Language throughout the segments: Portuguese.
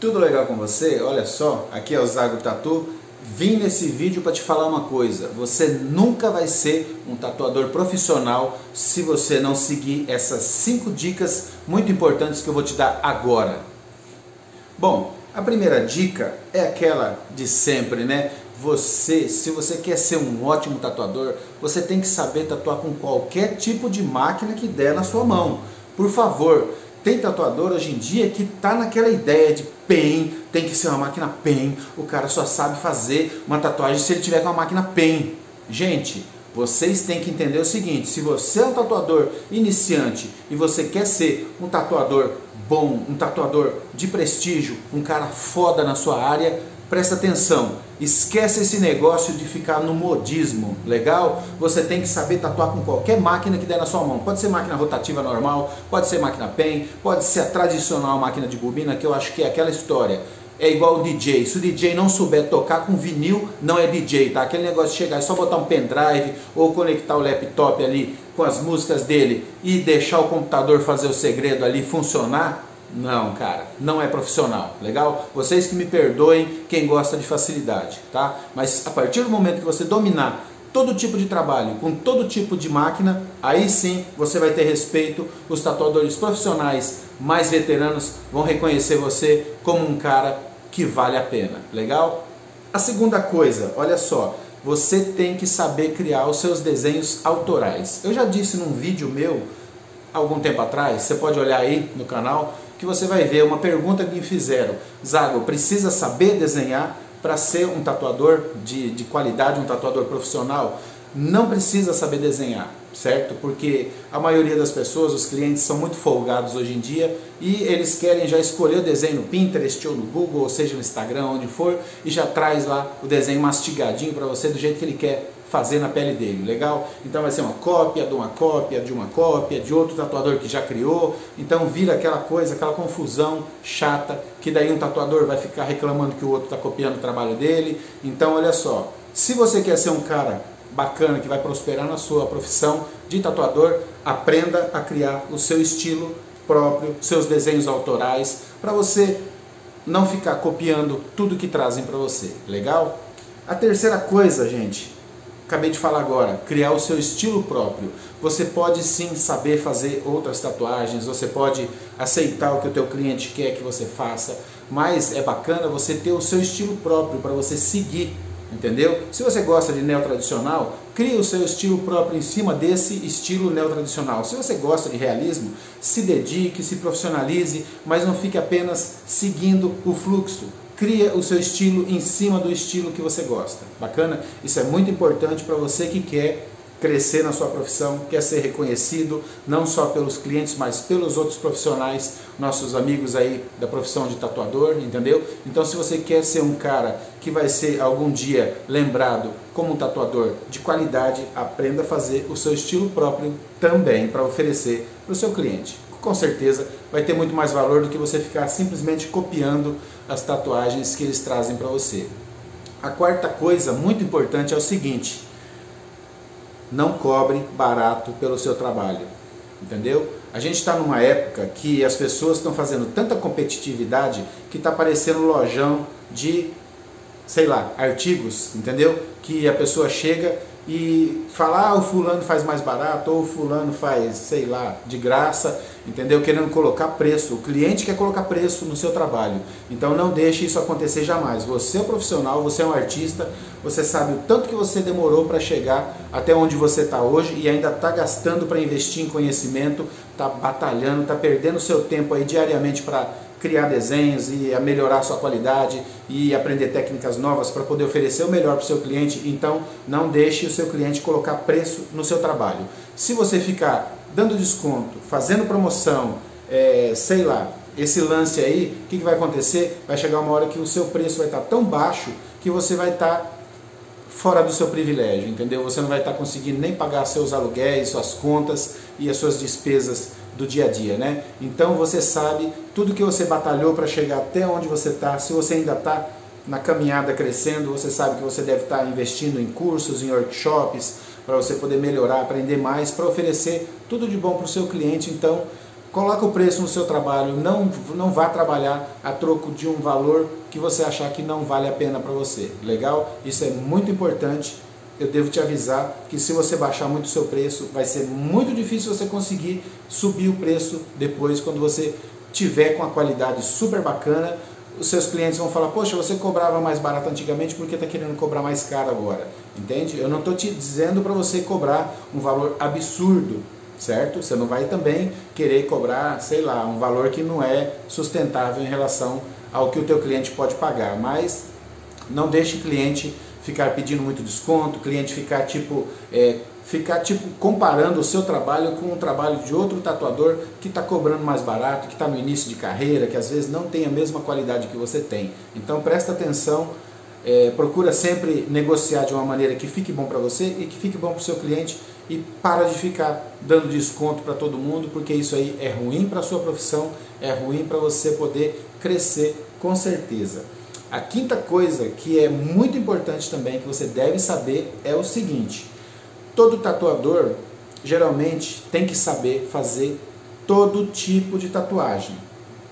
Tudo legal com você? Olha só, aqui é o Zago Tatu. Vim nesse vídeo para te falar uma coisa. Você nunca vai ser um tatuador profissional se você não seguir essas cinco dicas muito importantes que eu vou te dar agora. Bom, a primeira dica é aquela de sempre, né? Você, se você quer ser um ótimo tatuador, você tem que saber tatuar com qualquer tipo de máquina que der na sua mão. Por favor, tem tatuador hoje em dia que tá naquela ideia de pen, tem que ser uma máquina pen, o cara só sabe fazer uma tatuagem se ele tiver com uma máquina pen. Gente, vocês têm que entender o seguinte: se você é um tatuador iniciante e você quer ser um tatuador bom, um tatuador de prestígio, um cara foda na sua área, presta atenção. Esquece esse negócio de ficar no modismo, legal? Você tem que saber tatuar com qualquer máquina que der na sua mão. Pode ser máquina rotativa normal, pode ser máquina pen, pode ser a tradicional máquina de bobina, que eu acho que é aquela história. É igual o DJ. Se o DJ não souber tocar com vinil, não é DJ, tá? Aquele negócio de chegar e só botar um pendrive ou conectar o laptop ali com as músicas dele e deixar o computador fazer o segredo ali funcionar, não, cara, não é profissional, legal? Vocês que me perdoem quem gosta de facilidade, tá? Mas a partir do momento que você dominar todo tipo de trabalho, com todo tipo de máquina, aí sim você vai ter respeito. Os tatuadores profissionais mais veteranos vão reconhecer você como um cara que vale a pena, legal? A segunda coisa, olha só, você tem que saber criar os seus desenhos autorais. Eu já disse num vídeo meu, algum tempo atrás, você pode olhar aí no canal, que você vai ver uma pergunta que me fizeram. Zago, precisa saber desenhar para ser um tatuador de, de qualidade, um tatuador profissional? Não precisa saber desenhar, certo? Porque a maioria das pessoas, os clientes são muito folgados hoje em dia e eles querem já escolher o desenho no Pinterest ou no Google, ou seja no Instagram, onde for, e já traz lá o desenho mastigadinho para você do jeito que ele quer fazer na pele dele, legal? Então vai ser uma cópia de uma cópia de uma cópia de outro tatuador que já criou, então vira aquela coisa, aquela confusão chata, que daí um tatuador vai ficar reclamando que o outro está copiando o trabalho dele. Então olha só, se você quer ser um cara bacana que vai prosperar na sua profissão de tatuador, aprenda a criar o seu estilo próprio, seus desenhos autorais, para você não ficar copiando tudo que trazem para você, legal? A terceira coisa, gente, acabei de falar agora, criar o seu estilo próprio. Você pode sim saber fazer outras tatuagens, você pode aceitar o que o teu cliente quer que você faça, mas é bacana você ter o seu estilo próprio para você seguir, entendeu? Se você gosta de neotradicional, crie o seu estilo próprio em cima desse estilo neotradicional. Se você gosta de realismo, se dedique, se profissionalize, mas não fique apenas seguindo o fluxo cria o seu estilo em cima do estilo que você gosta. Bacana? Isso é muito importante para você que quer crescer na sua profissão, quer ser reconhecido não só pelos clientes, mas pelos outros profissionais, nossos amigos aí da profissão de tatuador, entendeu? Então, se você quer ser um cara que vai ser algum dia lembrado como um tatuador de qualidade, aprenda a fazer o seu estilo próprio também para oferecer para o seu cliente com certeza vai ter muito mais valor do que você ficar simplesmente copiando as tatuagens que eles trazem para você. A quarta coisa muito importante é o seguinte: não cobre barato pelo seu trabalho, entendeu? A gente está numa época que as pessoas estão fazendo tanta competitividade que está parecendo lojão de, sei lá, artigos, entendeu? Que a pessoa chega e falar, ah, o fulano faz mais barato, ou o fulano faz, sei lá, de graça, entendeu? Querendo colocar preço. O cliente quer colocar preço no seu trabalho. Então não deixe isso acontecer jamais. Você é um profissional, você é um artista, você sabe o tanto que você demorou para chegar até onde você está hoje e ainda está gastando para investir em conhecimento, está batalhando, está perdendo seu tempo aí diariamente para criar desenhos e a melhorar a sua qualidade e aprender técnicas novas para poder oferecer o melhor para o seu cliente. Então, não deixe o seu cliente colocar preço no seu trabalho. Se você ficar dando desconto, fazendo promoção, é, sei lá, esse lance aí, o que, que vai acontecer? Vai chegar uma hora que o seu preço vai estar tão baixo que você vai estar fora do seu privilégio, entendeu? Você não vai estar conseguindo nem pagar seus aluguéis, suas contas e as suas despesas do dia a dia, né? Então você sabe tudo que você batalhou para chegar até onde você está. Se você ainda está na caminhada crescendo, você sabe que você deve estar tá investindo em cursos, em workshops, para você poder melhorar, aprender mais, para oferecer tudo de bom para o seu cliente. Então, Coloca o preço no seu trabalho, não, não vá trabalhar a troco de um valor que você achar que não vale a pena para você. Legal? Isso é muito importante. Eu devo te avisar que se você baixar muito o seu preço, vai ser muito difícil você conseguir subir o preço depois quando você tiver com a qualidade super bacana. Os seus clientes vão falar: Poxa, você cobrava mais barato antigamente, por que está querendo cobrar mais caro agora? Entende? Eu não estou te dizendo para você cobrar um valor absurdo certo? Você não vai também querer cobrar, sei lá, um valor que não é sustentável em relação ao que o teu cliente pode pagar, mas não deixe o cliente ficar pedindo muito desconto, cliente ficar tipo é, ficar tipo comparando o seu trabalho com o trabalho de outro tatuador que está cobrando mais barato, que está no início de carreira, que às vezes não tem a mesma qualidade que você tem. Então presta atenção é, procura sempre negociar de uma maneira que fique bom para você e que fique bom para o seu cliente e para de ficar dando desconto para todo mundo, porque isso aí é ruim para a sua profissão, é ruim para você poder crescer com certeza. A quinta coisa que é muito importante também, que você deve saber, é o seguinte: todo tatuador geralmente tem que saber fazer todo tipo de tatuagem.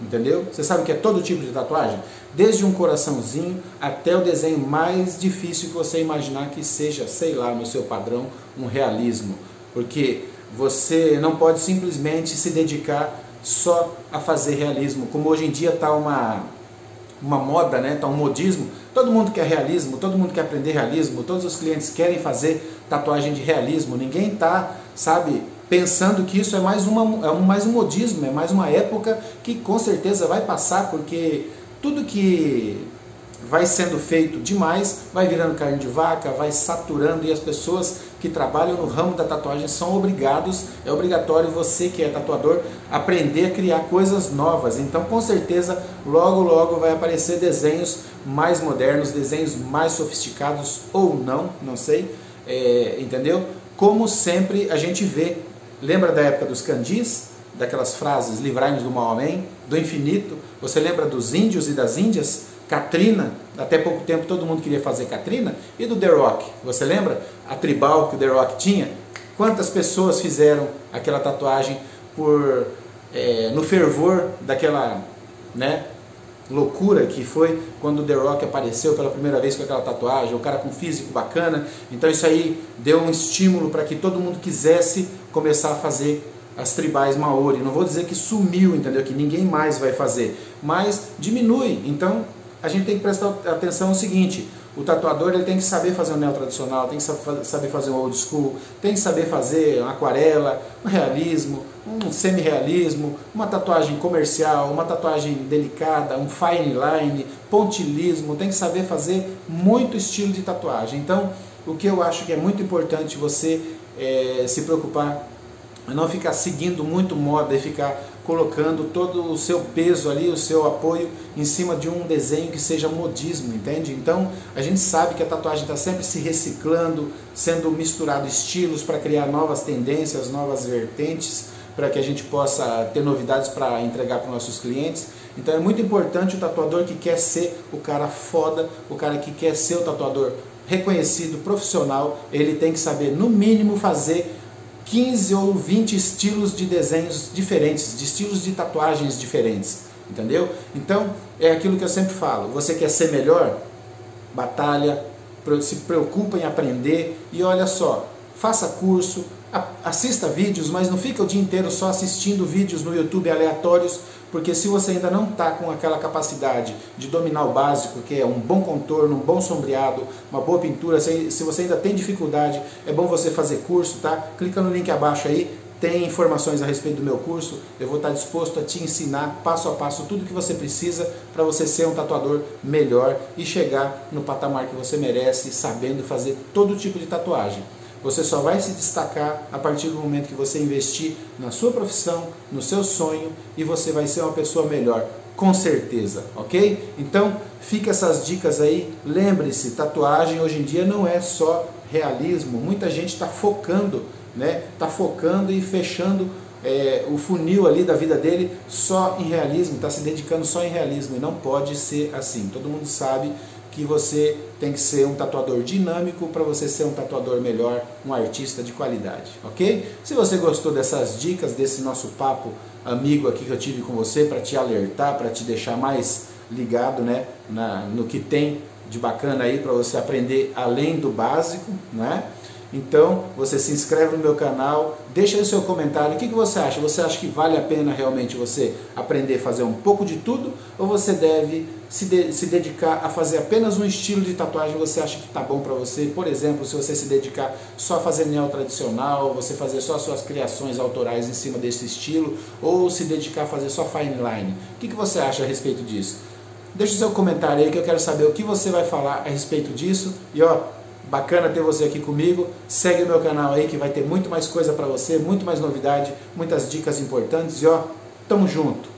Entendeu? Você sabe que é todo tipo de tatuagem? Desde um coraçãozinho até o desenho mais difícil que você imaginar que seja, sei lá, no seu padrão, um realismo. Porque você não pode simplesmente se dedicar só a fazer realismo. Como hoje em dia está uma, uma moda, né? Está um modismo. Todo mundo quer realismo, todo mundo quer aprender realismo, todos os clientes querem fazer tatuagem de realismo. Ninguém está, sabe, pensando que isso é mais, uma, é mais um modismo, é mais uma época que com certeza vai passar, porque tudo que vai sendo feito demais vai virando carne de vaca, vai saturando e as pessoas que trabalham no ramo da tatuagem são obrigados, é obrigatório você que é tatuador aprender a criar coisas novas. Então, com certeza, logo logo vai aparecer desenhos mais modernos, desenhos mais sofisticados ou não, não sei, é, entendeu? Como sempre a gente vê Lembra da época dos candis? Daquelas frases, livrai-nos do mal, amém? Do infinito. Você lembra dos índios e das índias? Katrina, até pouco tempo todo mundo queria fazer Katrina. E do The Rock, você lembra? A tribal que o The Rock tinha? Quantas pessoas fizeram aquela tatuagem por é, no fervor daquela né, loucura que foi quando o The Rock apareceu pela primeira vez com aquela tatuagem, o cara com físico bacana. Então isso aí deu um estímulo para que todo mundo quisesse começar a fazer as tribais maori. Não vou dizer que sumiu, entendeu? Que ninguém mais vai fazer, mas diminui. Então a gente tem que prestar atenção no seguinte: o tatuador ele tem que saber fazer um neo tradicional, tem que saber fazer um old school, tem que saber fazer uma aquarela, um realismo, um semi-realismo, uma tatuagem comercial, uma tatuagem delicada, um fine line, pontilismo, tem que saber fazer muito estilo de tatuagem. Então, o que eu acho que é muito importante você é, se preocupar não ficar seguindo muito moda e ficar colocando todo o seu peso ali, o seu apoio em cima de um desenho que seja modismo, entende? Então a gente sabe que a tatuagem está sempre se reciclando, sendo misturado estilos para criar novas tendências, novas vertentes, para que a gente possa ter novidades para entregar para os nossos clientes. Então é muito importante o tatuador que quer ser o cara foda, o cara que quer ser o tatuador reconhecido, profissional, ele tem que saber no mínimo fazer 15 ou 20 estilos de desenhos diferentes, de estilos de tatuagens diferentes, entendeu? Então, é aquilo que eu sempre falo, você quer ser melhor? Batalha, se preocupa em aprender e olha só, faça curso, assista vídeos, mas não fica o dia inteiro só assistindo vídeos no YouTube aleatórios, porque se você ainda não está com aquela capacidade de dominar o básico, que é um bom contorno, um bom sombreado, uma boa pintura, se, se você ainda tem dificuldade, é bom você fazer curso, tá? Clica no link abaixo aí, tem informações a respeito do meu curso, eu vou estar disposto a te ensinar passo a passo tudo que você precisa para você ser um tatuador melhor e chegar no patamar que você merece, sabendo fazer todo tipo de tatuagem. Você só vai se destacar a partir do momento que você investir na sua profissão, no seu sonho e você vai ser uma pessoa melhor, com certeza, ok? Então, fica essas dicas aí. Lembre-se, tatuagem hoje em dia não é só realismo. Muita gente está focando, né? Está focando e fechando é, o funil ali da vida dele só em realismo, está se dedicando só em realismo e não pode ser assim. Todo mundo sabe que você tem que ser um tatuador dinâmico para você ser um tatuador melhor, um artista de qualidade, ok? Se você gostou dessas dicas, desse nosso papo amigo aqui que eu tive com você para te alertar, para te deixar mais ligado né, na, no que tem de bacana aí para você aprender além do básico, né? Então, você se inscreve no meu canal, deixa aí o seu comentário, o que, que você acha? Você acha que vale a pena realmente você aprender a fazer um pouco de tudo? Ou você deve se, de, se dedicar a fazer apenas um estilo de tatuagem você acha que está bom para você? Por exemplo, se você se dedicar só a fazer neo tradicional, você fazer só suas criações autorais em cima desse estilo, ou se dedicar a fazer só fine line. O que, que você acha a respeito disso? Deixe seu comentário aí que eu quero saber o que você vai falar a respeito disso. E ó, bacana ter você aqui comigo. Segue o meu canal aí que vai ter muito mais coisa para você, muito mais novidade, muitas dicas importantes. E ó, tamo junto.